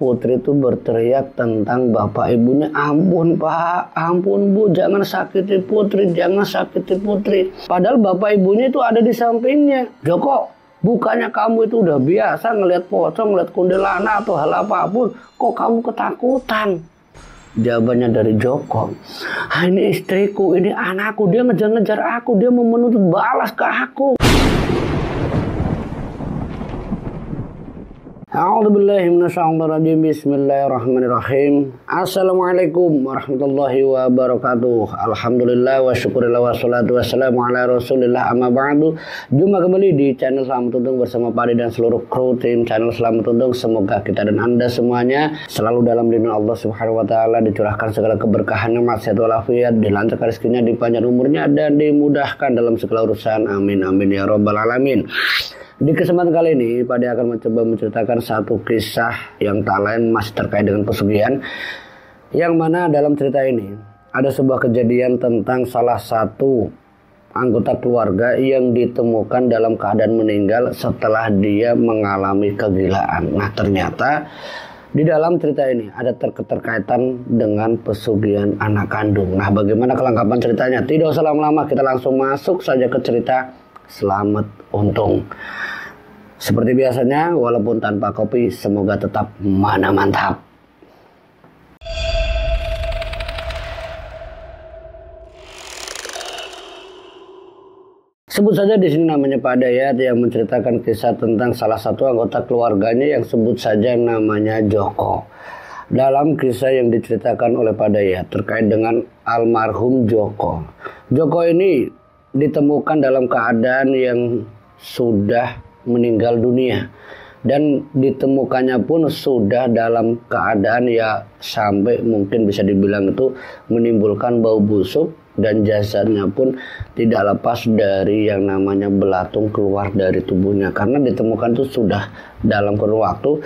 Putri itu berteriak tentang bapak ibunya. Ampun pak, ampun bu, jangan sakiti Putri, jangan sakiti Putri. Padahal bapak ibunya itu ada di sampingnya. Joko, bukannya kamu itu udah biasa ngelihat pocong, ngelihat kundelana atau hal apa pun, kok kamu ketakutan? Jawabannya dari Joko, ah, ini istriku, ini anakku, dia ngejar-ngejar aku, dia mau menuntut balas ke aku. Bismillahirrahmanirrahim. Assalamualaikum warahmatullahi wabarakatuh. Alhamdulillah wa syukurillah wa salatu wassalamu ala rasulillah amma ba'du. Jumpa kembali di channel Selamat Tuntung bersama Padi dan seluruh kru tim channel Selamat Tuntung. Semoga kita dan anda semuanya selalu dalam lindungan Allah subhanahu wa ta'ala. Dicurahkan segala keberkahan, nikmat, sehat walafiat, dilancarkan rezekinya, dipanjang umurnya, dan dimudahkan dalam segala urusan. Amin, amin ya robbal alamin. Di kesempatan kali ini, Pak akan mencoba menceritakan satu kisah yang tak lain masih terkait dengan pesugihan. Yang mana dalam cerita ini ada sebuah kejadian tentang salah satu anggota keluarga yang ditemukan dalam keadaan meninggal setelah dia mengalami kegilaan. Nah ternyata di dalam cerita ini ada terkaitan dengan pesugihan anak kandung. Nah bagaimana kelengkapan ceritanya? Tidak usah lama-lama kita langsung masuk saja ke cerita selamat untung. Seperti biasanya, walaupun tanpa kopi, semoga tetap mana mantap. Sebut saja di sini namanya Pak Dayat yang menceritakan kisah tentang salah satu anggota keluarganya yang sebut saja namanya Joko. Dalam kisah yang diceritakan oleh Pak Dayat terkait dengan almarhum Joko. Joko ini ditemukan dalam keadaan yang sudah meninggal dunia. Dan ditemukannya pun sudah dalam keadaan ya sampai mungkin bisa dibilang itu menimbulkan bau busuk dan jasadnya pun tidak lepas dari yang namanya belatung keluar dari tubuhnya. Karena ditemukan itu sudah dalam kurun waktu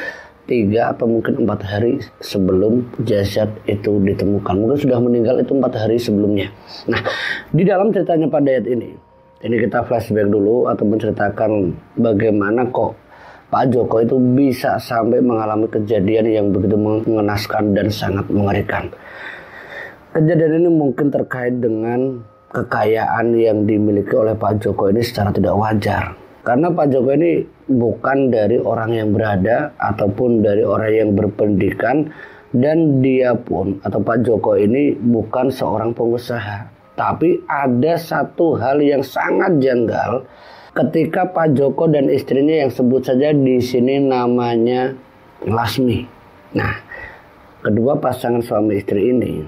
tiga atau mungkin empat hari sebelum jasad itu ditemukan mungkin sudah meninggal itu empat hari sebelumnya nah di dalam ceritanya pada ayat ini ini kita flashback dulu atau menceritakan bagaimana kok Pak Joko itu bisa sampai mengalami kejadian yang begitu mengenaskan dan sangat mengerikan. Kejadian ini mungkin terkait dengan kekayaan yang dimiliki oleh Pak Joko ini secara tidak wajar. Karena Pak Joko ini bukan dari orang yang berada ataupun dari orang yang berpendidikan dan dia pun atau Pak Joko ini bukan seorang pengusaha tapi ada satu hal yang sangat janggal ketika Pak Joko dan istrinya yang sebut saja di sini namanya Lasmi. Nah, kedua pasangan suami istri ini,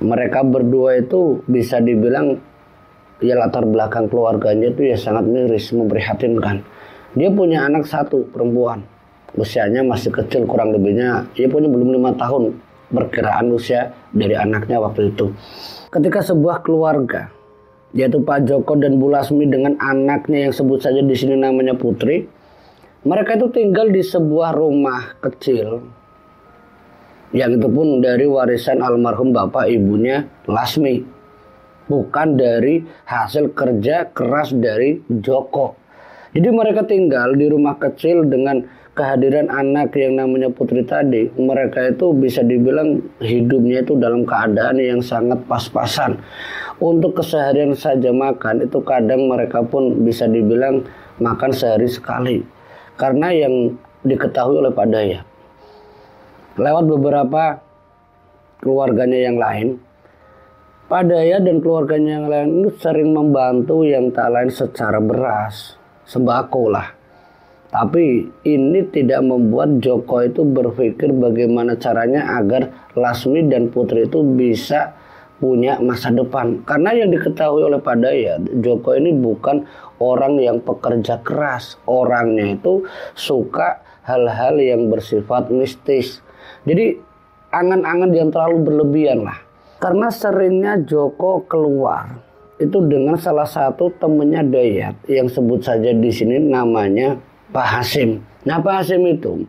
mereka berdua itu bisa dibilang ya latar belakang keluarganya itu ya sangat miris, memprihatinkan. Dia punya anak satu perempuan, usianya masih kecil kurang lebihnya, dia punya belum lima tahun perkiraan usia dari anaknya waktu itu. Ketika sebuah keluarga, yaitu Pak Joko dan Bu Lasmi dengan anaknya yang sebut saja di sini namanya Putri, mereka itu tinggal di sebuah rumah kecil yang itu pun dari warisan almarhum bapak ibunya Lasmi bukan dari hasil kerja keras dari Joko jadi mereka tinggal di rumah kecil dengan kehadiran anak yang namanya Putri tadi. Mereka itu bisa dibilang hidupnya itu dalam keadaan yang sangat pas-pasan. Untuk keseharian saja makan itu kadang mereka pun bisa dibilang makan sehari sekali. Karena yang diketahui oleh Pak Daya. Lewat beberapa keluarganya yang lain, Pak Daya dan keluarganya yang lain itu sering membantu yang tak lain secara beras, sembako lah. Tapi ini tidak membuat Joko itu berpikir bagaimana caranya agar Lasmi dan Putri itu bisa punya masa depan. Karena yang diketahui oleh Padaya, Joko ini bukan orang yang pekerja keras. Orangnya itu suka hal-hal yang bersifat mistis. Jadi angan-angan yang terlalu berlebihan lah. Karena seringnya Joko keluar itu dengan salah satu temennya Dayat yang sebut saja di sini namanya Pak Hasim. Nah Pak Hasim itu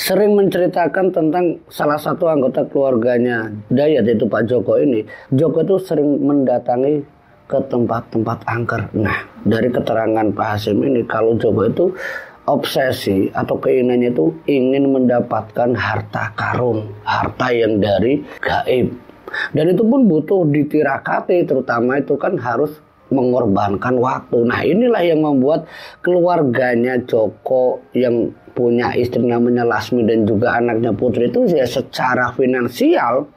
sering menceritakan tentang salah satu anggota keluarganya Dayat yaitu Pak Joko ini. Joko itu sering mendatangi ke tempat-tempat angker. Nah dari keterangan Pak Hasim ini kalau Joko itu obsesi atau keinginannya itu ingin mendapatkan harta karun, harta yang dari gaib. Dan itu pun butuh ditirakati, terutama itu kan harus mengorbankan waktu. Nah inilah yang membuat keluarganya Joko yang punya istri namanya Lasmi dan juga anaknya Putri itu ya secara finansial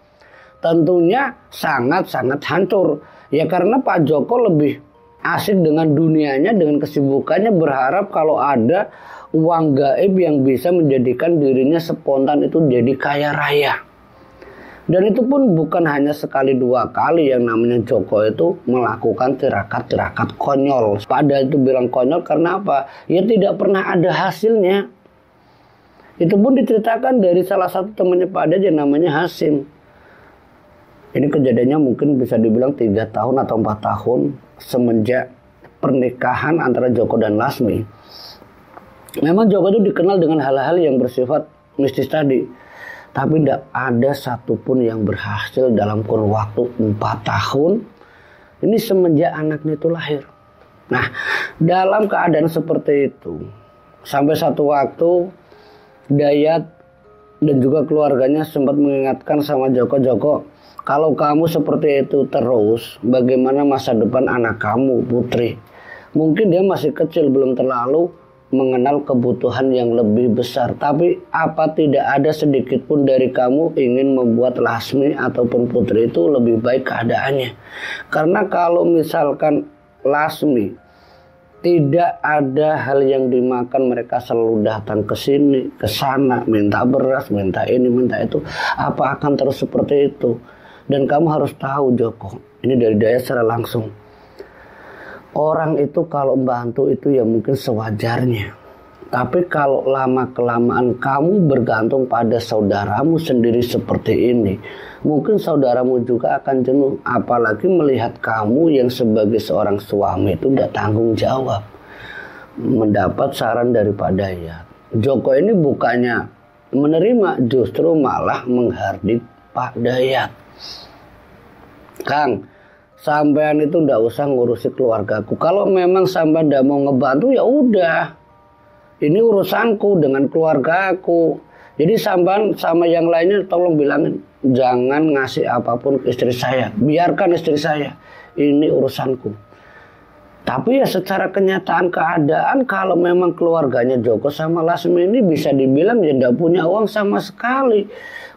tentunya sangat-sangat hancur. Ya karena Pak Joko lebih asik dengan dunianya, dengan kesibukannya berharap kalau ada uang gaib yang bisa menjadikan dirinya spontan itu jadi kaya raya. Dan itu pun bukan hanya sekali dua kali yang namanya Joko itu melakukan tirakat-tirakat konyol. Pada itu bilang konyol karena apa? Ya tidak pernah ada hasilnya. Itu pun diceritakan dari salah satu temannya Pak yang namanya Hasim. Ini kejadiannya mungkin bisa dibilang tiga tahun atau empat tahun semenjak pernikahan antara Joko dan Lasmi. Memang Joko itu dikenal dengan hal-hal yang bersifat mistis tadi. Tapi tidak ada satupun yang berhasil dalam kurun waktu empat tahun. Ini semenjak anaknya itu lahir. Nah, dalam keadaan seperti itu, sampai satu waktu Dayat dan juga keluarganya sempat mengingatkan sama Joko Joko kalau kamu seperti itu terus, bagaimana masa depan anak kamu, Putri? Mungkin dia masih kecil, belum terlalu mengenal kebutuhan yang lebih besar. Tapi apa tidak ada sedikit pun dari kamu ingin membuat Lasmi ataupun Putri itu lebih baik keadaannya? Karena kalau misalkan Lasmi tidak ada hal yang dimakan mereka selalu datang ke sini, ke sana, minta beras, minta ini, minta itu. Apa akan terus seperti itu? Dan kamu harus tahu Joko, ini dari daya secara langsung. Orang itu kalau bantu itu ya mungkin sewajarnya. Tapi kalau lama kelamaan kamu bergantung pada saudaramu sendiri seperti ini, mungkin saudaramu juga akan jenuh. Apalagi melihat kamu yang sebagai seorang suami itu tidak tanggung jawab. Mendapat saran daripada ya. Joko ini bukannya menerima, justru malah menghardik Pak Dayat. Kang, sampean itu ndak usah ngurusi keluargaku. Kalau memang sampean ndak mau ngebantu ya udah. Ini urusanku dengan keluargaku. Jadi sampean sama yang lainnya tolong bilangin jangan ngasih apa pun ke istri saya. Biarkan istri saya. Ini urusanku. Tapi ya secara kenyataan keadaan kalau memang keluarganya Joko sama Lasmi ini bisa dibilang ya ndak punya uang sama sekali.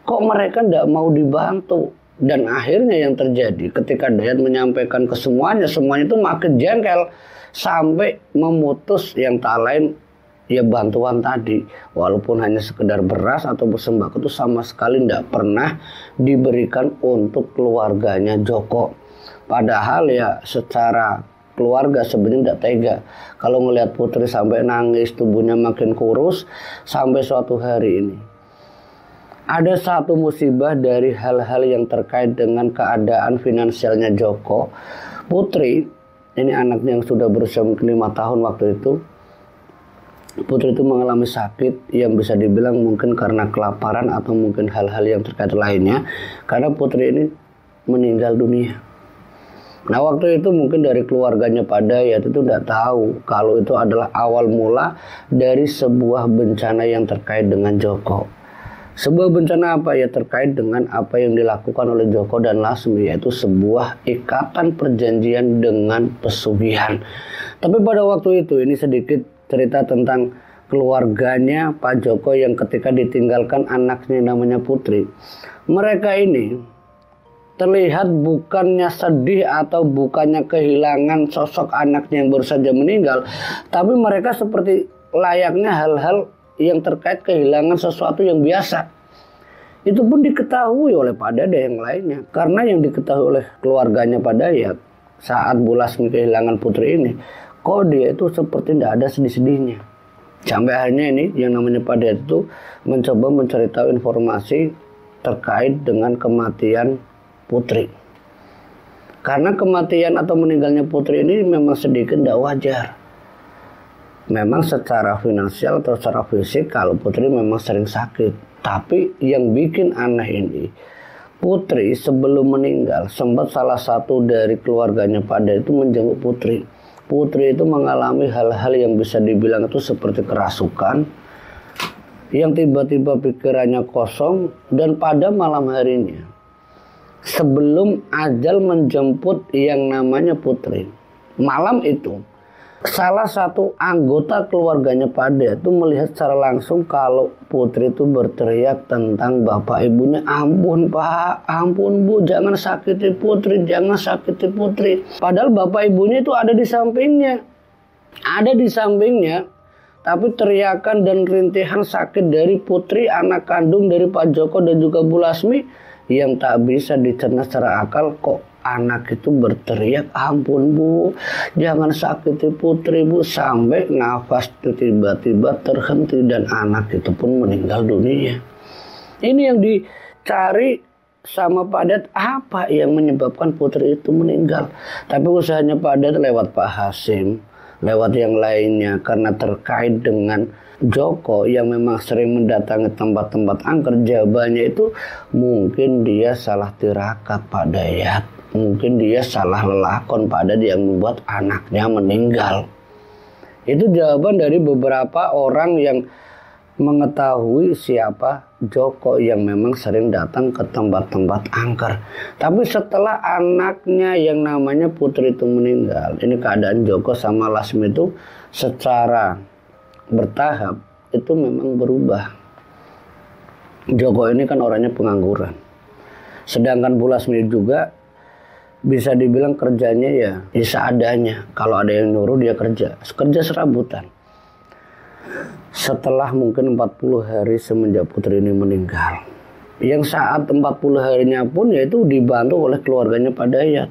Kok mereka ndak mau dibantu? Dan akhirnya yang terjadi ketika Dayat menyampaikan ke semuanya, semuanya itu makin jengkel. Sampai memutus yang tak lain ya bantuan tadi. Walaupun hanya sekedar beras atau sembako itu sama sekali tidak pernah diberikan untuk keluarganya Joko. Padahal ya secara keluarga sebenarnya tidak tega. Kalau ngelihat putri sampai nangis tubuhnya makin kurus sampai suatu hari ini ada satu musibah dari hal-hal yang terkait dengan keadaan finansialnya Joko. Putri, ini anaknya yang sudah berusia mungkin lima tahun waktu itu. Putri itu mengalami sakit yang bisa dibilang mungkin karena kelaparan atau mungkin hal-hal yang terkait lainnya. Karena Putri ini meninggal dunia. Nah waktu itu mungkin dari keluarganya pada ya itu tidak tahu kalau itu adalah awal mula dari sebuah bencana yang terkait dengan Joko. Sebuah bencana apa ya terkait dengan apa yang dilakukan oleh Joko dan Lasmi yaitu sebuah ikatan perjanjian dengan pesugihan. Tapi pada waktu itu ini sedikit cerita tentang keluarganya Pak Joko yang ketika ditinggalkan anaknya namanya Putri. Mereka ini terlihat bukannya sedih atau bukannya kehilangan sosok anaknya yang baru saja meninggal, tapi mereka seperti layaknya hal-hal yang terkait kehilangan sesuatu yang biasa. Itu pun diketahui oleh Pak Dada yang lainnya. Karena yang diketahui oleh keluarganya Pak Dayat saat Bulas kehilangan putri ini, kok dia itu seperti tidak ada sedih-sedihnya. Sampai akhirnya ini yang namanya Pak Dayat itu mencoba mencari tahu informasi terkait dengan kematian putri. Karena kematian atau meninggalnya putri ini memang sedikit tidak wajar memang secara finansial atau secara fisik kalau Putri memang sering sakit. Tapi yang bikin aneh ini, Putri sebelum meninggal sempat salah satu dari keluarganya pada itu menjenguk Putri. Putri itu mengalami hal-hal yang bisa dibilang itu seperti kerasukan yang tiba-tiba pikirannya kosong dan pada malam harinya sebelum ajal menjemput yang namanya Putri malam itu salah satu anggota keluarganya pada itu melihat secara langsung kalau putri itu berteriak tentang bapak ibunya ampun pak ampun bu jangan sakiti putri jangan sakiti putri. Padahal bapak ibunya itu ada di sampingnya ada di sampingnya tapi teriakan dan rintihan sakit dari putri anak kandung dari Pak Joko dan juga Bu Lasmi yang tak bisa dicerna secara akal kok anak itu berteriak ampun bu jangan sakiti putri bu. Sampai nafas itu tiba-tiba terhenti dan anak itu pun meninggal dunia. Ini yang dicari sama padat apa yang menyebabkan putri itu meninggal? Tapi usahanya padat lewat Pak Hasim lewat yang lainnya karena terkait dengan Joko yang memang sering mendatangi tempat-tempat angker. Jawabannya itu mungkin dia salah tirakat Pak Dayat mungkin dia salah lelakon pada dia yang membuat anaknya meninggal. Itu jawaban dari beberapa orang yang mengetahui siapa Joko yang memang sering datang ke tempat-tempat angker. Tapi setelah anaknya yang namanya Putri itu meninggal, ini keadaan Joko sama Lasmi itu secara bertahap itu memang berubah. Joko ini kan orangnya pengangguran. Sedangkan Bu Lasmi juga bisa dibilang kerjanya ya, ya seadanya. Kalau ada yang nyuruh dia kerja, kerja serabutan. Setelah mungkin 40 hari semenjak putri ini meninggal. Yang saat 40 harinya pun yaitu dibantu oleh keluarganya Pak Dayat.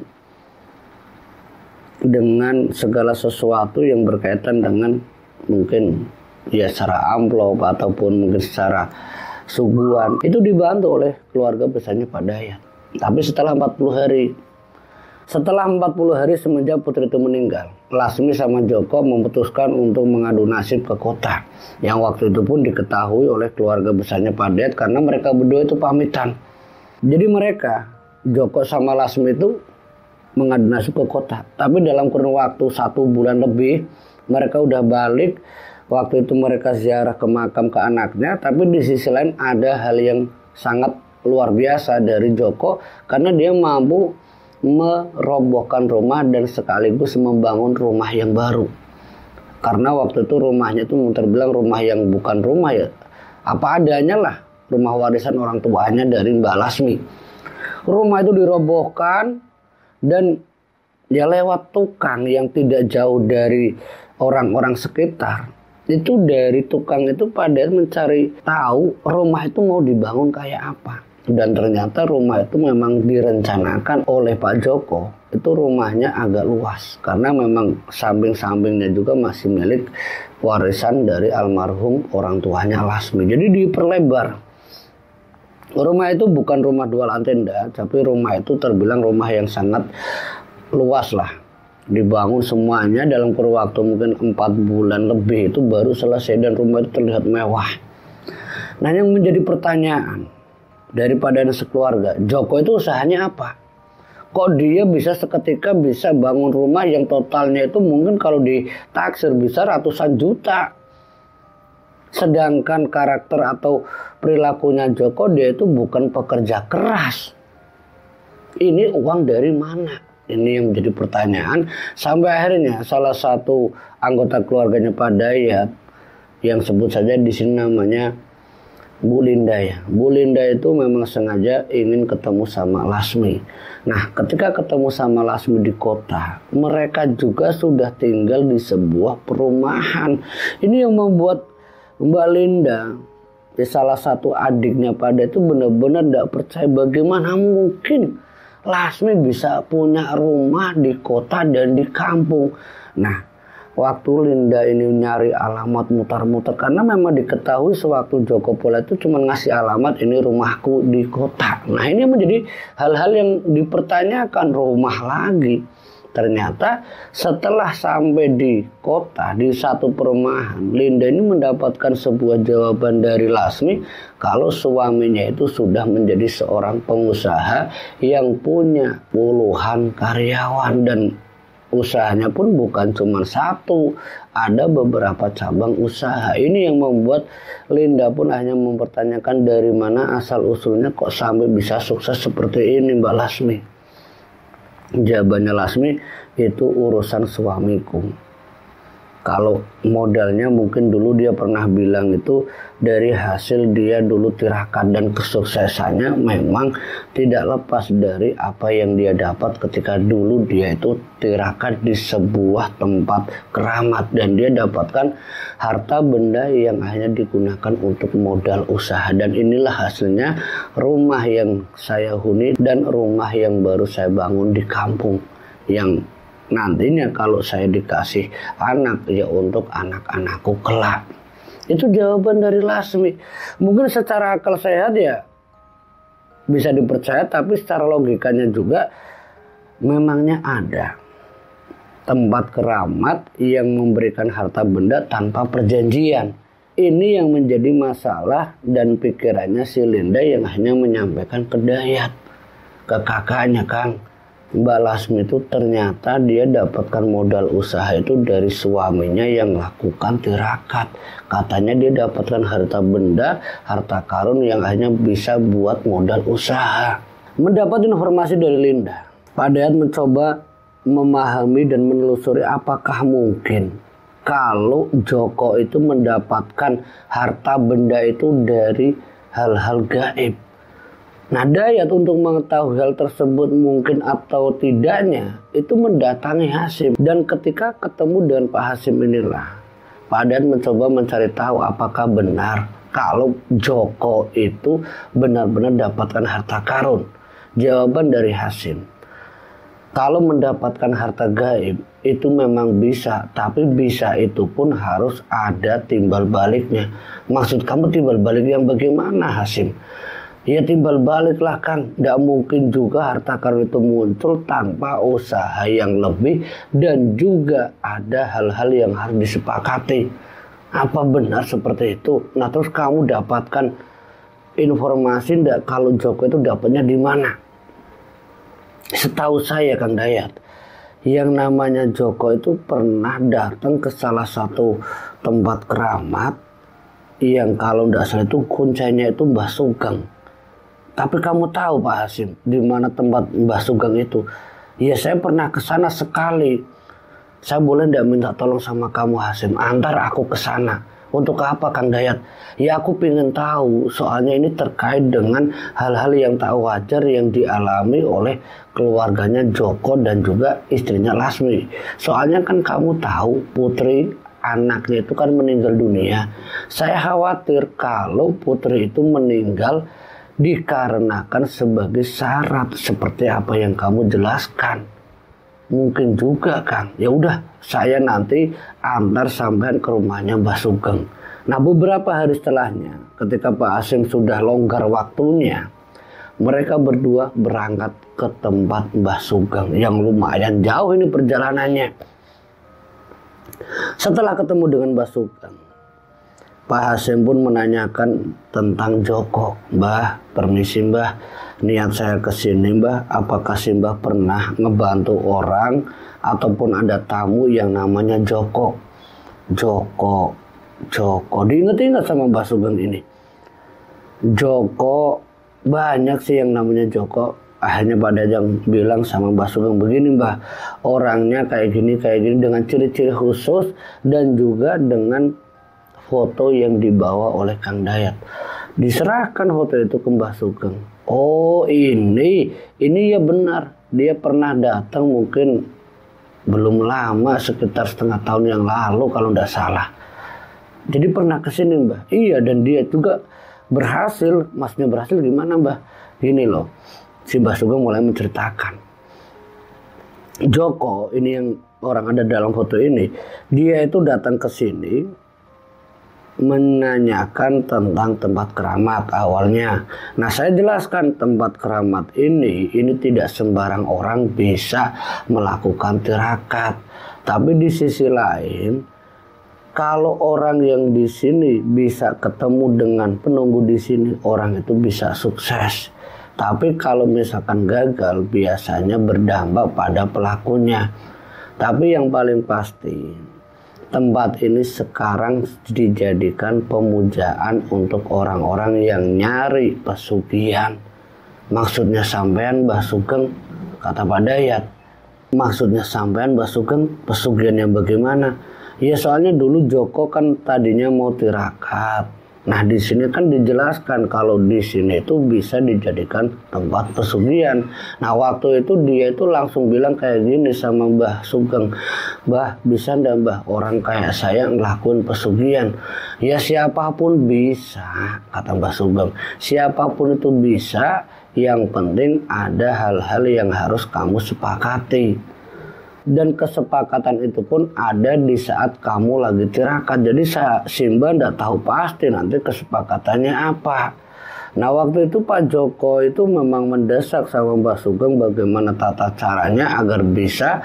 Dengan segala sesuatu yang berkaitan dengan mungkin ya secara amplop ataupun mungkin secara suguhan itu dibantu oleh keluarga besarnya Pak Dayat. Tapi setelah 40 hari setelah 40 hari semenjak putri itu meninggal, Lasmi sama Joko memutuskan untuk mengadu nasib ke kota. Yang waktu itu pun diketahui oleh keluarga besarnya Padet karena mereka berdua itu pamitan. Jadi mereka, Joko sama Lasmi itu mengadu nasib ke kota. Tapi dalam kurun waktu satu bulan lebih, mereka udah balik. Waktu itu mereka ziarah ke makam ke anaknya, tapi di sisi lain ada hal yang sangat luar biasa dari Joko karena dia mampu merobohkan rumah dan sekaligus membangun rumah yang baru. Karena waktu itu rumahnya itu terbilang rumah yang bukan rumah ya, apa adanya lah rumah warisan orang tuanya dari Mbak Lasmi. Rumah itu dirobohkan dan ya lewat tukang yang tidak jauh dari orang-orang sekitar. Itu dari tukang itu pada mencari tahu rumah itu mau dibangun kayak apa dan ternyata rumah itu memang direncanakan oleh Pak Joko. Itu rumahnya agak luas karena memang samping-sampingnya juga masih milik warisan dari almarhum orang tuanya Lasmi. Jadi diperlebar. Rumah itu bukan rumah dua lantai enggak tapi rumah itu terbilang rumah yang sangat luas lah. Dibangun semuanya dalam kurun waktu mungkin empat bulan lebih itu baru selesai dan rumah itu terlihat mewah. Nah yang menjadi pertanyaan daripada ada sekeluarga. Joko itu usahanya apa? Kok dia bisa seketika bisa bangun rumah yang totalnya itu mungkin kalau ditaksir bisa ratusan juta. Sedangkan karakter atau perilakunya Joko dia itu bukan pekerja keras. Ini uang dari mana? Ini yang menjadi pertanyaan sampai akhirnya salah satu anggota keluarganya Pak Dayat yang sebut saja di sini namanya Bu Linda ya. Bu Linda itu memang sengaja ingin ketemu sama Lasmi. Nah, ketika ketemu sama Lasmi di kota, mereka juga sudah tinggal di sebuah perumahan. Ini yang membuat Mbak Linda, di salah satu adiknya pada itu benar-benar tidak percaya bagaimana mungkin Lasmi bisa punya rumah di kota dan di kampung. Nah, waktu Linda ini nyari alamat mutar-mutar karena memang diketahui sewaktu Joko Pola itu cuma ngasih alamat ini rumahku di kota. Nah ini menjadi hal-hal yang dipertanyakan rumah lagi. Ternyata setelah sampai di kota di satu perumahan, Linda ini mendapatkan sebuah jawaban dari Lasmi kalau suaminya itu sudah menjadi seorang pengusaha yang punya puluhan karyawan dan usahanya pun bukan cuma satu, ada beberapa cabang usaha. Ini yang membuat Linda pun hanya mempertanyakan dari mana asal usulnya kok sampai bisa sukses seperti ini Mbak Lasmi. Jawabannya Lasmi itu urusan suamiku kalau modalnya mungkin dulu dia pernah bilang itu dari hasil dia dulu tirakat dan kesuksesannya memang tidak lepas dari apa yang dia dapat ketika dulu dia itu tirakat di sebuah tempat keramat. Dan dia dapatkan harta benda yang hanya digunakan untuk modal usaha. Dan inilah hasilnya rumah yang saya huni dan rumah yang baru saya bangun di kampung yang nantinya kalau saya dikasih anak ya untuk anak-anakku kelak. Itu jawaban dari Lasmi. Mungkin secara akal sehat ya bisa dipercaya tapi secara logikanya juga memangnya ada tempat keramat yang memberikan harta benda tanpa perjanjian. Ini yang menjadi masalah dan pikirannya si Linda yang hanya menyampaikan ke Dayat, ke kakaknya Kang Mbak Lasmi itu ternyata dia dapatkan modal usaha itu dari suaminya yang melakukan tirakat. Katanya dia dapatkan harta benda, harta karun yang hanya bisa buat modal usaha. Mendapat informasi dari Linda, Pak Dayat mencoba memahami dan menelusuri apakah mungkin kalau Joko itu mendapatkan harta benda itu dari hal-hal gaib Nah Dayat untuk mengetahui hal tersebut mungkin atau tidaknya itu mendatangi Hasim dan ketika ketemu dengan Pak Hasim inilah Pak Dayat mencoba mencari tahu apakah benar kalau Joko itu benar-benar dapatkan harta karun. Jawaban dari Hasim, kalau mendapatkan harta gaib itu memang bisa, tapi bisa itu pun harus ada timbal baliknya. Maksud kamu timbal balik yang bagaimana Hasim? Ya timbal baliklah Kang, tidak mungkin juga harta karun itu muncul tanpa usaha yang lebih dan juga ada hal-hal yang harus disepakati. Apa benar seperti itu? Nah terus kamu dapatkan informasi tidak kalau Joko itu dapatnya di mana? Setahu saya Kang Dayat, yang namanya Joko itu pernah datang ke salah satu tempat keramat yang kalau tidak salah itu kuncinya itu Mbah Sugeng tapi kamu tahu Pak Hasim, di mana tempat Mbah Sugeng itu? Ya saya pernah ke sana sekali. Saya boleh tidak minta tolong sama kamu Hasim, antar aku ke sana. Untuk apa Kang Dayat? Ya aku pengen tahu, soalnya ini terkait dengan hal-hal yang tak wajar yang dialami oleh keluarganya Joko dan juga istrinya Lasmi. Soalnya kan kamu tahu putri anaknya itu kan meninggal dunia. Saya khawatir kalau putri itu meninggal dikarenakan sebagai syarat seperti apa yang kamu jelaskan. Mungkin juga Kang, ya udah saya nanti antar sampean ke rumahnya Mbah Sugeng. Nah beberapa hari setelahnya ketika Pak Asim sudah longgar waktunya, mereka berdua berangkat ke tempat Mbah Sugeng yang lumayan jauh ini perjalanannya. Setelah ketemu dengan Mbah Sugeng, Pak Hasim pun menanyakan tentang Joko. Mbah, permisi Mbah, niat saya ke sini Mbah, apakah si Mbah pernah ngebantu orang ataupun ada tamu yang namanya Joko? Joko, Joko, diinget-inget sama Mbah Sugeng ini. Joko, banyak sih yang namanya Joko. Akhirnya Pak Dajang bilang sama Mbah Sugeng begini Mbah, orangnya kayak gini, kayak gini dengan ciri-ciri khusus dan juga dengan foto yang dibawa oleh Kang Dayat. Diserahkan foto itu ke Mbah Sugeng. Oh ini, ini ya benar. Dia pernah datang mungkin belum lama sekitar setengah tahun yang lalu kalau tidak salah. Jadi pernah ke sini Mbah. Iya dan dia juga berhasil. Masnya berhasil gimana Mbah? Gini loh. Si Mbah Sugeng mulai menceritakan. Joko ini yang orang ada dalam foto ini, dia itu datang ke sini menanyakan tentang tempat keramat awalnya. Nah, saya jelaskan tempat keramat ini ini tidak sembarang orang bisa melakukan tirakat. Tapi di sisi lain, kalau orang yang di sini bisa ketemu dengan penunggu di sini, orang itu bisa sukses. Tapi kalau misalkan gagal, biasanya berdampak pada pelakunya. Tapi yang paling pasti tempat ini sekarang dijadikan pemujaan untuk orang-orang yang nyari pesugihan. Maksudnya sampean Mbah Sugeng kata Pak Dayat. Maksudnya sampean Mbah Sugeng pesugihan yang bagaimana? Ya soalnya dulu Joko kan tadinya mau tirakat Nah di sini kan dijelaskan kalau di sini itu bisa dijadikan tempat pesugihan. Nah waktu itu dia itu langsung bilang kayak gini sama Mbah Sugeng, Mbah bisa ndak Mbah orang kayak saya ngelakuin pesugihan? Ya siapa pun bisa, kata Mbah Sugeng. Siapa pun itu bisa, yang penting ada hal-hal yang harus kamu sepakati dan kesepakatan itu pun ada di saat kamu lagi tirakat. Jadi Simba tidak tahu pasti nanti kesepakatannya apa. Nah waktu itu Pak Joko itu memang mendesak sama Mbak Sugeng bagaimana tata caranya agar bisa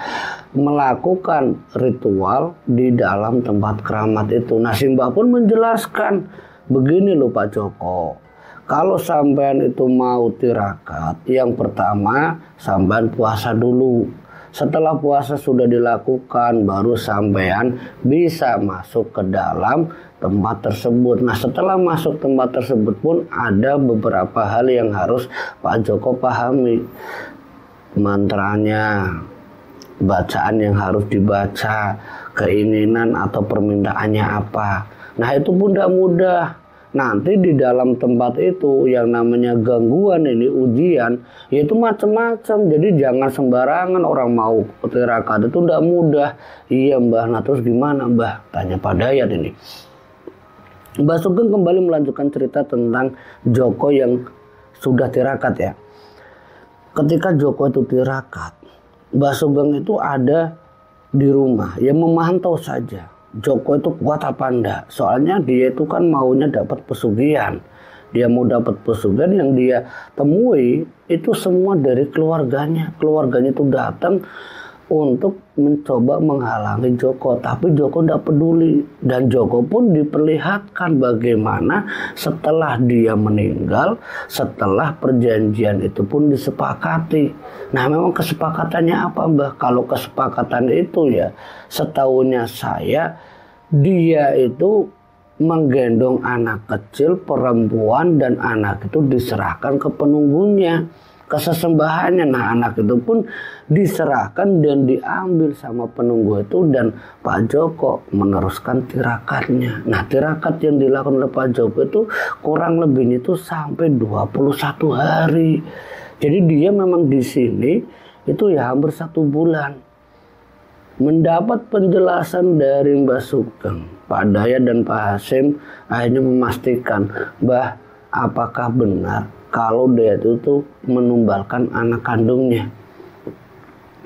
melakukan ritual di dalam tempat keramat itu. Nah Simba pun menjelaskan begini loh Pak Joko. Kalau sampean itu mau tirakat, yang pertama sampean puasa dulu setelah puasa sudah dilakukan, baru sampean bisa masuk ke dalam tempat tersebut. Nah, setelah masuk tempat tersebut pun ada beberapa hal yang harus Pak Joko pahami. Mantranya, bacaan yang harus dibaca, keinginan atau permintaannya apa. Nah, itu pun tidak mudah nanti di dalam tempat itu yang namanya gangguan ini ujian yaitu macam-macam. Jadi jangan sembarangan orang mau tirakat itu tidak mudah. Iya mbah. Nah terus gimana mbah? Tanya Pak Dayat ini. Mbah Sugeng kembali melanjutkan cerita tentang Joko yang sudah tirakat ya. Ketika Joko itu tirakat Mbah Sugeng itu ada di rumah. Yang memantau saja Joko itu kuat apa enggak? Soalnya dia itu kan maunya dapat pesugihan. Dia mau dapat pesugihan yang dia temui itu semua dari keluarganya. Keluarganya itu datang untuk mencoba menghalangi Joko, tapi Joko tidak peduli dan Joko pun diperlihatkan bagaimana setelah dia meninggal, setelah perjanjian itu pun disepakati. Nah, memang kesepakatannya apa, Mbah? Kalau kesepakatan itu ya, setahunya saya dia itu menggendong anak kecil, perempuan dan anak itu diserahkan ke penunggunya ke sesembahannya. Nah anak itu pun diserahkan dan diambil sama penunggu itu dan Pak Joko meneruskan tirakatnya. Nah tirakat yang dilakukan oleh Pak Joko itu kurang lebih itu sampai 21 hari. Jadi dia memang di sini itu ya hampir satu bulan. Mendapat penjelasan dari Mbak Sugeng, Pak Daya dan Pak Hasim akhirnya memastikan, Mbah, apakah benar kalau dia itu tuh menumbalkan anak kandungnya.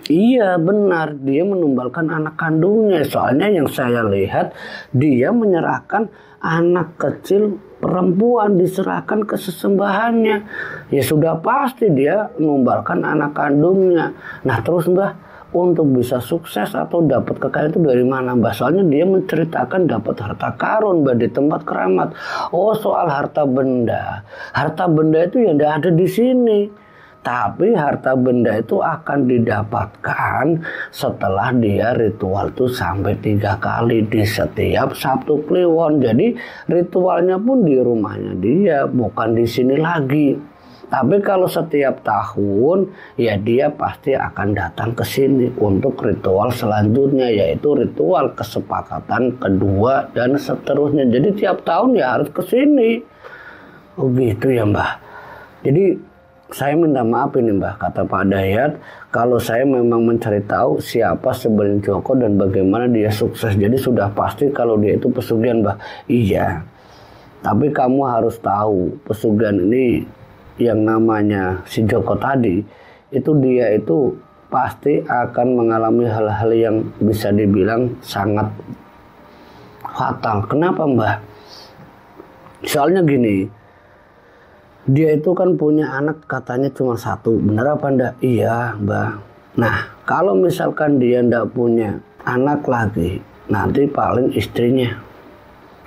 Iya benar. Dia menumbalkan anak kandungnya. Soalnya yang saya lihat dia menyerahkan anak kecil perempuan diserahkan ke sesembahannya. Ya sudah pasti dia menumbalkan anak kandungnya. Nah terus mbah untuk bisa sukses atau dapat kekayaan itu dari mana mbak dia menceritakan dapat harta karun mbak di tempat keramat oh soal harta benda harta benda itu yang tidak ada di sini tapi harta benda itu akan didapatkan setelah dia ritual itu sampai tiga kali di setiap Sabtu Kliwon. Jadi ritualnya pun di rumahnya dia, bukan di sini lagi. Tapi kalau setiap tahun ya dia pasti akan datang ke sini untuk ritual selanjutnya yaitu ritual kesepakatan kedua dan seterusnya. Jadi tiap tahun ya harus ke sini. Oh gitu ya Mbah. Jadi saya minta maaf ini Mbah kata Pak Dayat kalau saya memang mencari tahu siapa sebenarnya Joko dan bagaimana dia sukses. Jadi sudah pasti kalau dia itu pesugihan Mbah. Iya. Tapi kamu harus tahu pesugihan ini yang namanya si Joko tadi itu dia itu pasti akan mengalami hal-hal yang bisa dibilang sangat fatal. Kenapa Mbah? Soalnya gini, dia itu kan punya anak katanya cuma satu. Bener apa enggak? Iya Mbah. Nah kalau misalkan dia enggak punya anak lagi, nanti paling istrinya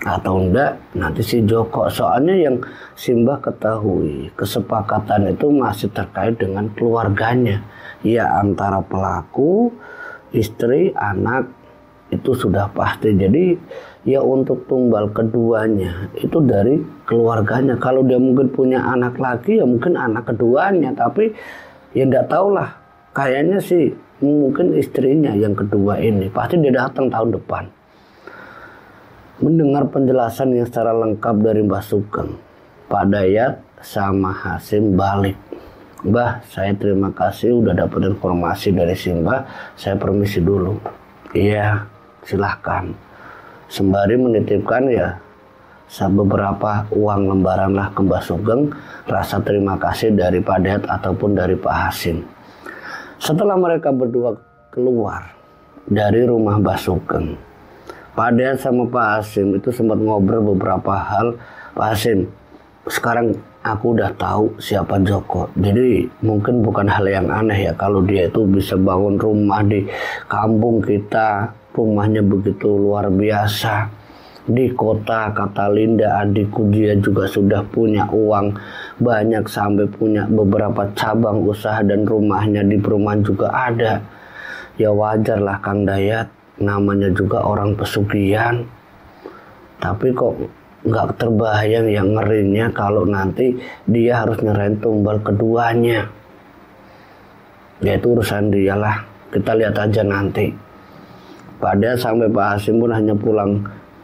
atau enggak nanti si Joko soalnya yang Simbah ketahui kesepakatan itu masih terkait dengan keluarganya ya antara pelaku istri, anak itu sudah pasti. Jadi ya untuk tumbal keduanya itu dari keluarganya. Kalau dia mungkin punya anak lagi ya mungkin anak keduanya, tapi ya nggak tahu lah. Kayaknya sih mungkin istrinya yang kedua ini pasti dia datang tahun depan. Mendengar penjelasan yang secara lengkap dari Mbah Sugeng, Pak Dayat sama Hasim balik. Mbah, saya terima kasih udah dapat informasi dari Simba. Saya permisi dulu. Iya, silahkan sembari menitipkan ya beberapa uang lembaran lah ke Mbah Sugeng rasa terima kasih dari Pak Dayat ataupun dari Pak Hasim setelah mereka berdua keluar dari rumah Mbah Sugeng Pak Dayat sama Pak Hasim itu sempat ngobrol beberapa hal Pak Hasim sekarang aku udah tahu siapa Joko. Jadi mungkin bukan hal yang aneh ya kalau dia itu bisa bangun rumah di kampung kita, rumahnya begitu luar biasa. Di kota kata Linda adikku dia juga sudah punya uang banyak sampai punya beberapa cabang usaha dan rumahnya di perumahan juga ada. Ya wajar lah Kang Dayat namanya juga orang pesugihan. Tapi kok nggak terbayang yang ngerinya kalau nanti dia harus nyerahin tumbal keduanya. Ya itu urusan dia lah. Kita lihat aja nanti. Pada sampai Pak Hasim pun hanya pulang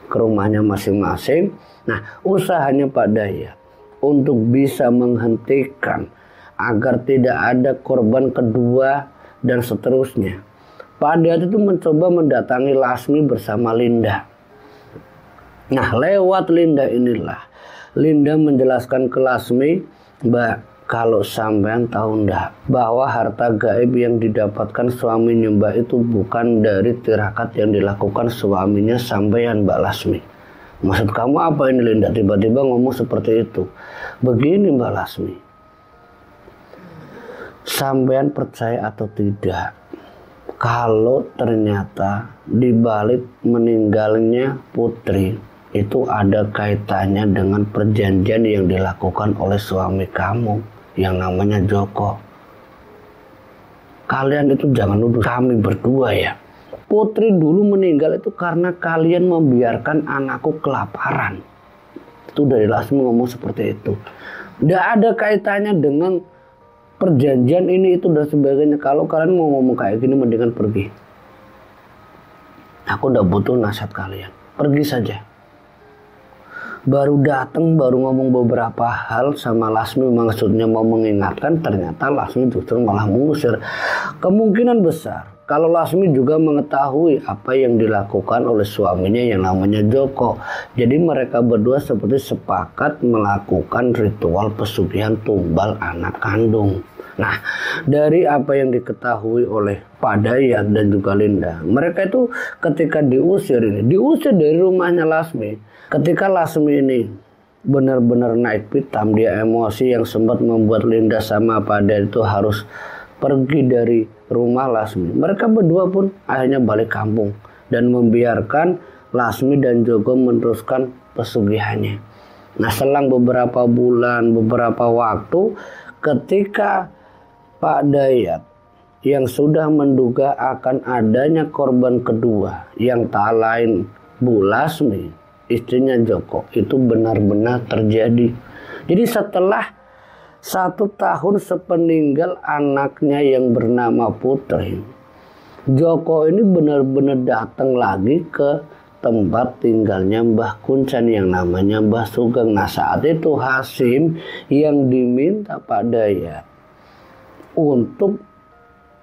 ke rumahnya masing-masing. Nah usahanya Pak Daya untuk bisa menghentikan agar tidak ada korban kedua dan seterusnya Pak Daya itu mencoba mendatangi Lasmi bersama Linda Nah, lewat Linda inilah Linda menjelaskan ke Lasmi, Mbak, kalau sampean tahu ndak bahwa harta gaib yang didapatkan suaminya Mbak itu bukan dari tirakat yang dilakukan suaminya sampean Mbak Lasmi. Maksud kamu apa ini Linda? Tiba-tiba ngomong seperti itu. Begini Mbak Lasmi. Sampean percaya atau tidak? Kalau ternyata dibalik meninggalnya putri itu ada kaitannya dengan perjanjian yang dilakukan oleh suami kamu yang namanya Joko. Kalian itu jangan nuduh kami berdua ya. Putri dulu meninggal itu karena kalian membiarkan anakku kelaparan. Itu dari Lasmi ngomong seperti itu. Tidak ada kaitannya dengan perjanjian ini itu dan sebagainya. Kalau kalian mau ngomong kayak gini mendingan pergi. Aku udah butuh nasihat kalian. Pergi saja baru datang baru ngomong beberapa hal sama Lasmi maksudnya mau mengingatkan ternyata Lasmi justru malah mengusir kemungkinan besar kalau Lasmi juga mengetahui apa yang dilakukan oleh suaminya yang namanya Joko. Jadi mereka berdua seperti sepakat melakukan ritual pesugihan tumbal anak kandung. Nah, dari apa yang diketahui oleh Pak Dayat dan juga Linda, mereka itu ketika diusir ini, diusir dari rumahnya Lasmi, Ketika Lasmi ini benar-benar naik pitam, dia emosi yang sempat membuat Linda sama Pada itu harus pergi dari rumah Lasmi. Mereka berdua pun akhirnya balik kampung dan membiarkan Lasmi dan Joko meneruskan pesugihannya. Nah selang beberapa bulan, beberapa waktu ketika Pak Dayat yang sudah menduga akan adanya korban kedua yang tak lain Bu Lasmi istrinya Joko itu benar-benar terjadi. Jadi setelah satu tahun sepeninggal anaknya yang bernama Putri, Joko ini benar-benar datang lagi ke tempat tinggalnya Mbah Kuncan yang namanya Mbah Sugeng. Nah saat itu Hasim yang diminta Pak Daya untuk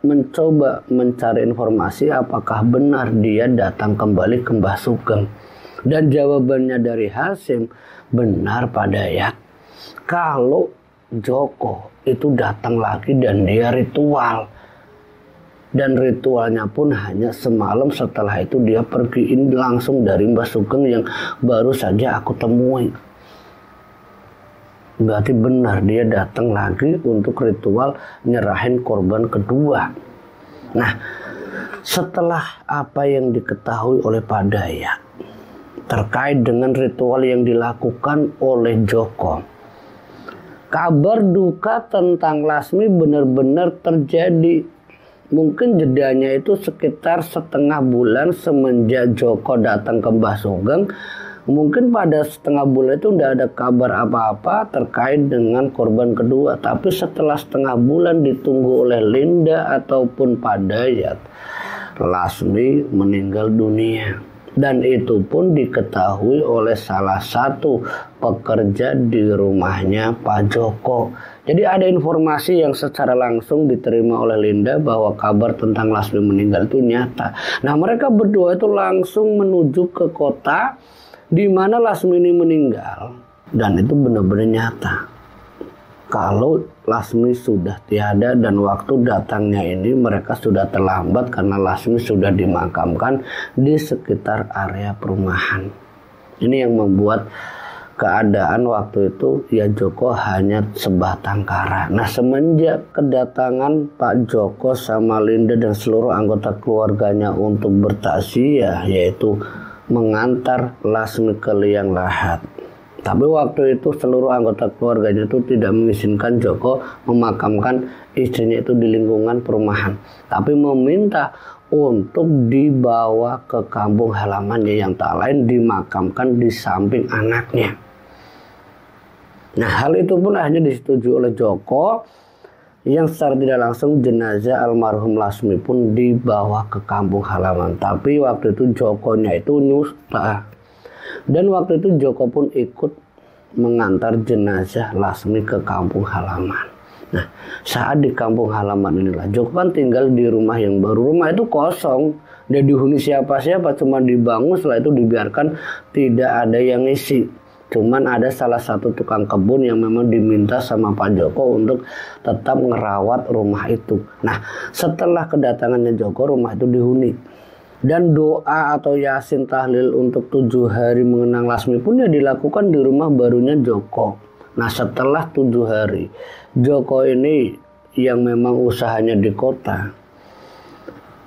mencoba mencari informasi apakah benar dia datang kembali ke Mbah Sugeng. Dan jawabannya dari Hasim benar pada ya. Kalau Joko itu datang lagi dan dia ritual. Dan ritualnya pun hanya semalam setelah itu dia pergiin langsung dari Mbak Sugeng yang baru saja aku temui. Berarti benar dia datang lagi untuk ritual nyerahin korban kedua. Nah, setelah apa yang diketahui oleh Padaya, terkait dengan ritual yang dilakukan oleh Joko. Kabar duka tentang Lasmi benar-benar terjadi. Mungkin jedanya itu sekitar setengah bulan semenjak Joko datang ke Mbah Sugeng. Mungkin pada setengah bulan itu tidak ada kabar apa-apa terkait dengan korban kedua. Tapi setelah setengah bulan ditunggu oleh Linda ataupun Padayat Lasmi meninggal dunia dan itu pun diketahui oleh salah satu pekerja di rumahnya Pak Joko. Jadi ada informasi yang secara langsung diterima oleh Linda bahwa kabar tentang Lasmi meninggal itu nyata. Nah mereka berdua itu langsung menuju ke kota di mana Lasmi ini meninggal dan itu benar-benar nyata kalau Lasmi sudah tiada dan waktu datangnya ini mereka sudah terlambat karena Lasmi sudah dimakamkan di sekitar area perumahan. Ini yang membuat keadaan waktu itu ya Joko hanya sebatang kara. Nah semenjak kedatangan Pak Joko sama Linda dan seluruh anggota keluarganya untuk bertaksiah yaitu mengantar Lasmi ke liang lahat tapi waktu itu seluruh anggota keluarganya itu tidak mengizinkan Joko memakamkan istrinya itu di lingkungan perumahan. Tapi meminta untuk dibawa ke kampung halamannya yang tak lain dimakamkan di samping anaknya. Nah hal itu pun akhirnya disetujui oleh Joko yang secara tidak langsung jenazah almarhum Lasmi pun dibawa ke kampung halaman. Tapi waktu itu Jokonya itu nyusta dan waktu itu Joko pun ikut mengantar jenazah Lasmi ke kampung halaman. Nah, saat di kampung halaman inilah Joko kan tinggal di rumah yang baru. Rumah itu kosong, dan dihuni siapa-siapa, cuma dibangun setelah itu dibiarkan tidak ada yang isi. Cuman ada salah satu tukang kebun yang memang diminta sama Pak Joko untuk tetap merawat rumah itu. Nah, setelah kedatangannya Joko, rumah itu dihuni dan doa atau yasin tahlil untuk tujuh hari mengenang Lasmi pun ya dilakukan di rumah barunya Joko. Nah setelah tujuh hari Joko ini yang memang usahanya di kota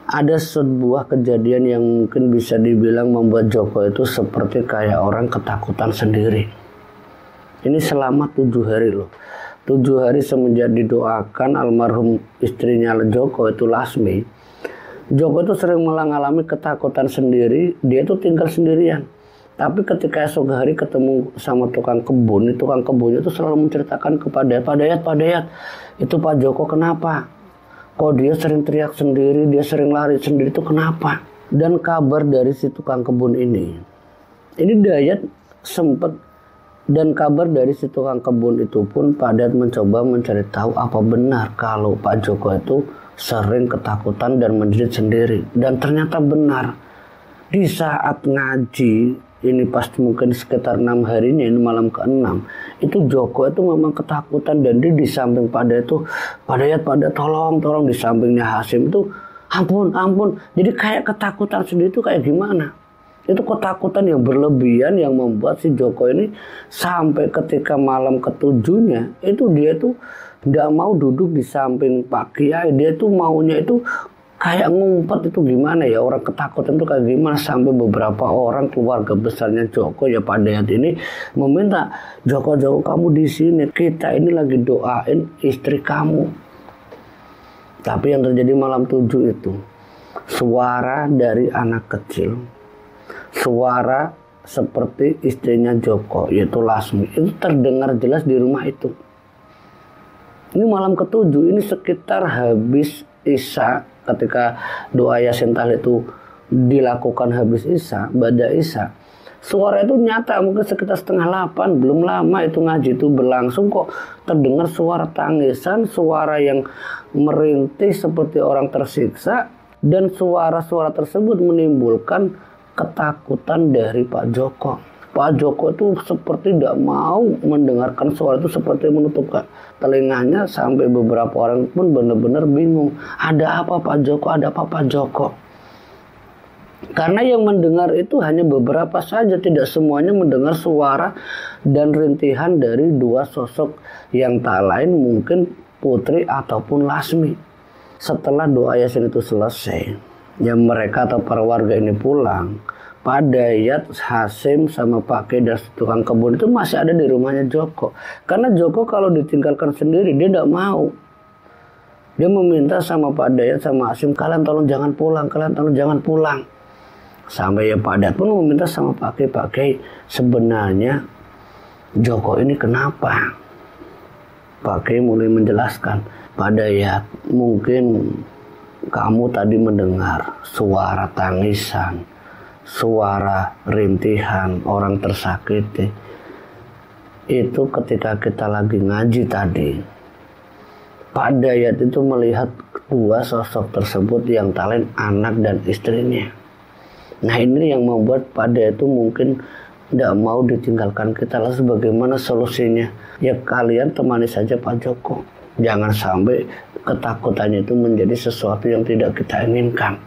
ada sebuah kejadian yang mungkin bisa dibilang membuat Joko itu seperti kayak orang ketakutan sendiri. Ini selama tujuh hari loh. Tujuh hari semenjak didoakan almarhum istrinya Joko itu Lasmi Joko itu sering mengalami ketakutan sendiri, dia itu tinggal sendirian. Tapi ketika esok hari ketemu sama tukang kebun, tukang kebunnya itu selalu menceritakan kepada Pak Dayat, Pak Dayat, itu Pak Joko kenapa? Kok dia sering teriak sendiri, dia sering lari sendiri itu kenapa? Dan kabar dari si tukang kebun ini, ini Dayat sempat dan kabar dari si tukang kebun itu pun Pak Dayat mencoba mencari tahu apa benar kalau Pak Joko itu sering ketakutan dan menjerit sendiri. Dan ternyata benar di saat ngaji ini pasti mungkin sekitar enam harinya ini malam ke enam itu Joko itu memang ketakutan dan dia di samping pada itu pada ya pada tolong tolong di sampingnya Hasim itu ampun ampun. Jadi kayak ketakutan sendiri itu kayak gimana? Itu ketakutan yang berlebihan yang membuat si Joko ini sampai ketika malam ketujuhnya itu dia tuh nggak mau duduk di samping Pak Kiai. Dia tuh maunya itu kayak ngumpet. Itu gimana ya? Orang ketakutan itu kayak gimana? Sampai beberapa orang keluarga besarnya Joko ya Pak Dayat ini meminta Joko Joko kamu di sini. Kita ini lagi doain istri kamu. Tapi yang terjadi malam tujuh itu suara dari anak kecil suara seperti istrinya Joko yaitu Lasmi itu terdengar jelas di rumah itu ini malam ketujuh, ini sekitar habis Isya ketika doa Yasin Tahlil itu dilakukan habis Isya, pada Isya. Suara itu nyata mungkin sekitar setengah delapan, belum lama itu ngaji itu berlangsung kok terdengar suara tangisan, suara yang merintih seperti orang tersiksa dan suara-suara tersebut menimbulkan ketakutan dari Pak Joko. Pak Joko itu seperti tidak mau mendengarkan suara itu seperti menutup telinganya sampai beberapa orang pun benar-benar bingung. Ada apa Pak Joko? Ada apa Pak Joko? Karena yang mendengar itu hanya beberapa saja, tidak semuanya mendengar suara dan rintihan dari dua sosok yang tak lain mungkin Putri ataupun Lasmi. Setelah doa Yasin itu selesai, yang mereka atau para warga ini pulang, Pak Dayat, Hasim sama Pak Kedas tukang kebun itu masih ada di rumahnya Joko. Karena Joko kalau ditinggalkan sendiri dia tidak mau. Dia meminta sama Pak Dayat sama Asim, kalian tolong jangan pulang, kalian tolong jangan pulang. Sampai ya Pak Dayat pun meminta sama Pak Kiai, Pak Kiai sebenarnya Joko ini kenapa? Pak Kiai mulai menjelaskan, Pak Dayat mungkin kamu tadi mendengar suara tangisan, suara rintihan orang tersakiti. Itu ketika kita lagi ngaji tadi, Pak Dayat itu melihat dua sosok tersebut yang talent anak dan istrinya. Nah ini yang membuat Pak Dayat itu mungkin tidak mau ditinggalkan kita lalu bagaimana solusinya ya kalian temani saja Pak Joko jangan sampai ketakutannya itu menjadi sesuatu yang tidak kita inginkan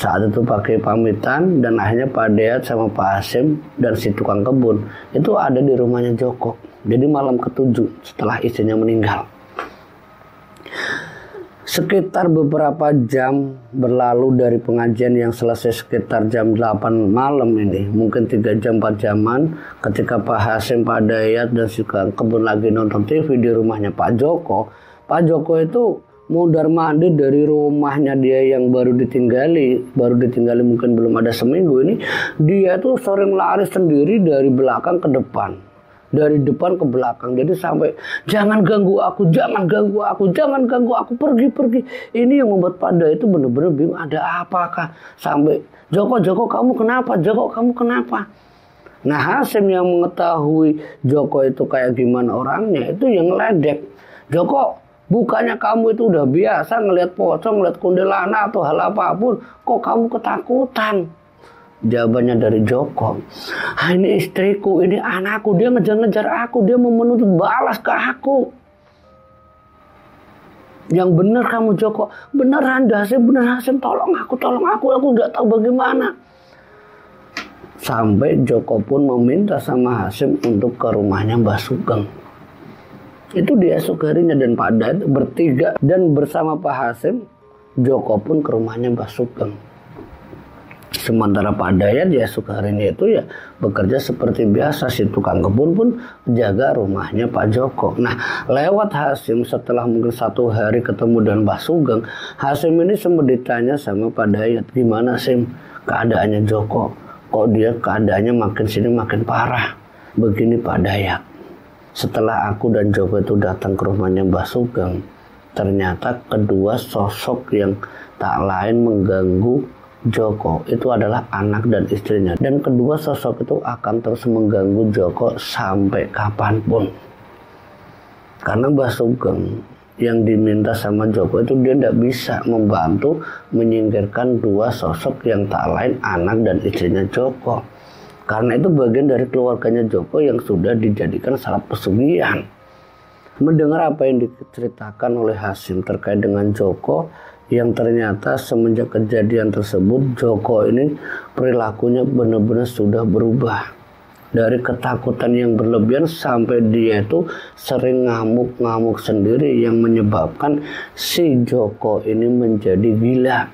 saat itu pakai pamitan dan akhirnya Pak Dayat sama Pak Hasim dan si tukang kebun itu ada di rumahnya Joko jadi malam ketujuh setelah istrinya meninggal. Sekitar beberapa jam berlalu dari pengajian yang selesai sekitar jam 8 malam ini. Mungkin 3 jam 4 jaman ketika Pak Hasim, Pak Dayat dan si kebun lagi nonton TV di rumahnya Pak Joko. Pak Joko itu mudar mandi dari rumahnya dia yang baru ditinggali, baru ditinggali mungkin belum ada seminggu ini, dia tuh sering lari sendiri dari belakang ke depan dari depan ke belakang. Jadi sampai jangan ganggu aku, jangan ganggu aku, jangan ganggu aku, pergi pergi. Ini yang membuat pada itu benar-benar bingung ada apakah sampai Joko Joko kamu kenapa? Joko kamu kenapa? Nah Hasim yang mengetahui Joko itu kayak gimana orangnya itu yang ledek. Joko bukannya kamu itu udah biasa ngelihat pocong, ngelihat kundelana atau hal apa pun, kok kamu ketakutan? Jawabannya dari Joko. Ah, ini istriku, ini anakku, dia ngejar-ngejar aku, dia mau menuntut balas ke aku. Yang benar kamu Joko, beneran Hasim, bener Hasim, tolong aku, tolong aku, aku nggak tahu bagaimana. Sampai Joko pun meminta sama Hasim untuk ke rumahnya Mbak Sugeng. Itu dia harinya dan Pak Dad bertiga dan bersama Pak Hasim, Joko pun ke rumahnya Mbak Sugeng. Sementara Pak Dayat ya Sukarini itu ya bekerja seperti biasa si tukang kebun pun jaga rumahnya Pak Joko. Nah lewat Hasim setelah mungkin satu hari ketemu dengan Pak Sugeng, Hasim ini sempat ditanya sama Pak Dayat gimana Sim keadaannya Joko. Kok dia keadaannya makin sini makin parah. Begini Pak Dayat. Setelah aku dan Joko itu datang ke rumahnya Mbak Sugeng, ternyata kedua sosok yang tak lain mengganggu Joko itu adalah anak dan istrinya. Dan kedua sosok itu akan terus mengganggu Joko sampai kapan pun. Karena Mbah Sugeng yang diminta sama Joko itu dia tidak bisa membantu menyingkirkan dua sosok yang tak lain anak dan istrinya Joko karena itu bagian dari keluarganya Joko yang sudah dijadikan salah pesugihan. Mendengar apa yang diceritakan oleh Hasim terkait dengan Joko yang ternyata semenjak kejadian tersebut Joko ini perilakunya benar-benar sudah berubah. Dari ketakutan yang berlebihan sampai dia itu sering ngamuk-ngamuk sendiri yang menyebabkan si Joko ini menjadi gila.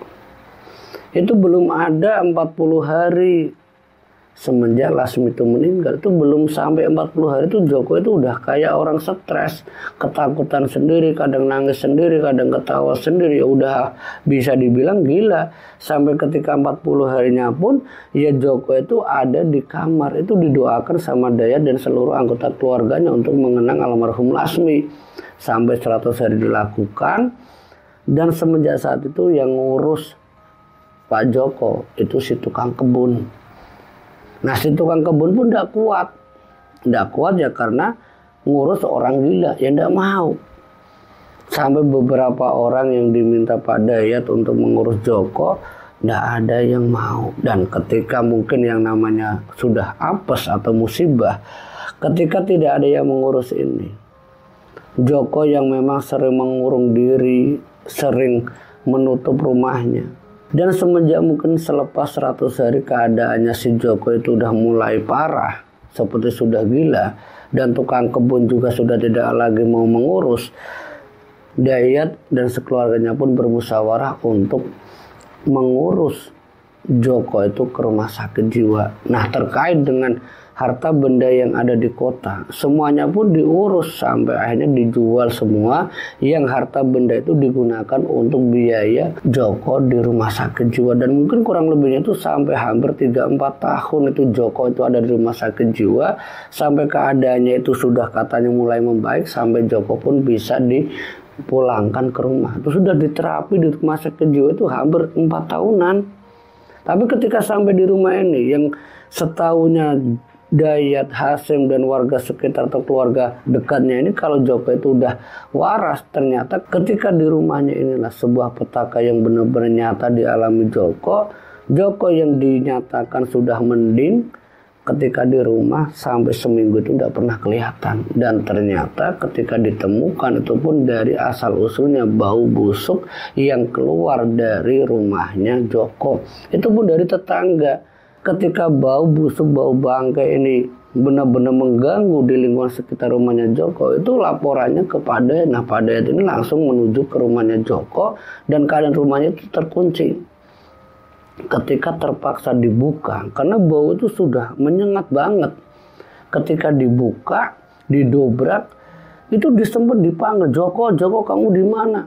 Itu belum ada 40 hari semenjak Lasmi itu meninggal itu belum sampai 40 hari itu Joko itu udah kayak orang stres. Ketakutan sendiri kadang nangis sendiri kadang ketawa sendiri. Ya udah bisa dibilang gila. Sampai ketika 40 harinya pun ya Joko itu ada di kamar. Itu didoakan sama Dayat dan seluruh anggota keluarganya untuk mengenang almarhum Lasmi. Sampai 100 hari dilakukan. Dan semenjak saat itu yang ngurus Pak Joko itu si tukang kebun Nah si tukang kebun pun tidak kuat. Tidak kuat ya karena ngurus orang gila yang tidak mau. Sampai beberapa orang yang diminta Pak Dayat untuk mengurus Joko, tidak ada yang mau. Dan ketika mungkin yang namanya sudah apes atau musibah, ketika tidak ada yang mengurus ini, Joko yang memang sering mengurung diri, sering menutup rumahnya, dan semenjak mungkin selepas 100 hari keadaannya si Joko itu udah mulai parah, seperti sudah gila, dan tukang kebun juga sudah tidak lagi mau mengurus. Dayat dan sekeluarganya pun bermusyawarah untuk mengurus Joko itu ke rumah sakit jiwa. Nah terkait dengan harta benda yang ada di kota semuanya pun diurus sampai akhirnya dijual semua yang harta benda itu digunakan untuk biaya Joko di rumah sakit jiwa. Dan mungkin kurang lebihnya itu sampai hampir 3-4 tahun itu Joko itu ada di rumah sakit jiwa. Sampai keadaannya itu sudah katanya mulai membaik sampai Joko pun bisa dipulangkan ke rumah. Itu sudah diterapi di rumah sakit jiwa itu hampir 4 tahunan tapi ketika sampai di rumah ini yang setahunnya Dayat, Hasim dan warga sekitar atau keluarga dekatnya ini kalau Joko itu udah waras ternyata ketika di rumahnya inilah sebuah petaka yang benar-benar nyata dialami Joko Joko yang dinyatakan sudah mending ketika di rumah sampai seminggu itu tidak pernah kelihatan. Dan ternyata ketika ditemukan itu pun dari asal usulnya bau busuk yang keluar dari rumahnya Joko. Itu pun dari tetangga. Ketika bau busuk bau bangkai ini benar-benar mengganggu di lingkungan sekitar rumahnya Joko itu laporannya kepada nah pada ini langsung menuju ke rumahnya Joko dan keadaan rumahnya itu terkunci ketika terpaksa dibuka karena bau itu sudah menyengat banget. Ketika dibuka didobrak itu disebut dipanggil Joko Joko kamu di mana?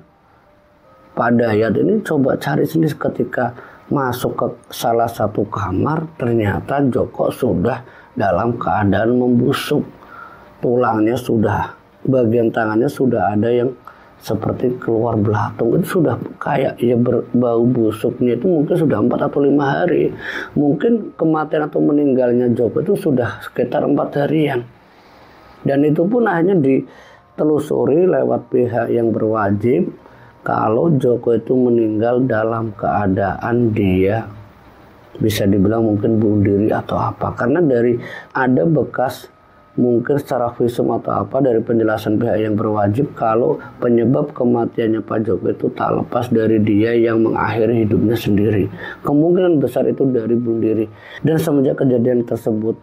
Pada ayat ini coba cari sendiri ketika masuk ke salah satu kamar ternyata Joko sudah dalam keadaan membusuk. Tulangnya sudah bagian tangannya sudah ada yang seperti keluar belatung itu sudah kayak ya berbau busuknya itu mungkin sudah empat atau lima hari. Mungkin kematian atau meninggalnya Joko itu sudah sekitar empat harian. Dan itu pun akhirnya ditelusuri lewat pihak yang berwajib kalau Joko itu meninggal dalam keadaan dia bisa dibilang mungkin bunuh diri atau apa. Karena dari ada bekas mungkin secara visum atau apa dari penjelasan pihak yang berwajib kalau penyebab kematiannya Pak Joko itu tak lepas dari dia yang mengakhiri hidupnya sendiri. Kemungkinan besar itu dari bunuh diri. Dan semenjak kejadian tersebut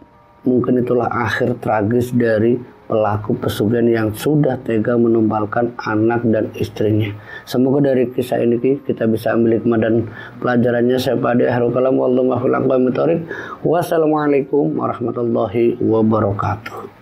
mungkin itulah akhir tragis dari pelaku pesugihan yang sudah tega menumbalkan anak dan istrinya. Semoga dari kisah ini kita bisa ambil hikmah dan pelajarannya. Saya pada akhirul kalam. Wassalamualaikum warahmatullahi wabarakatuh.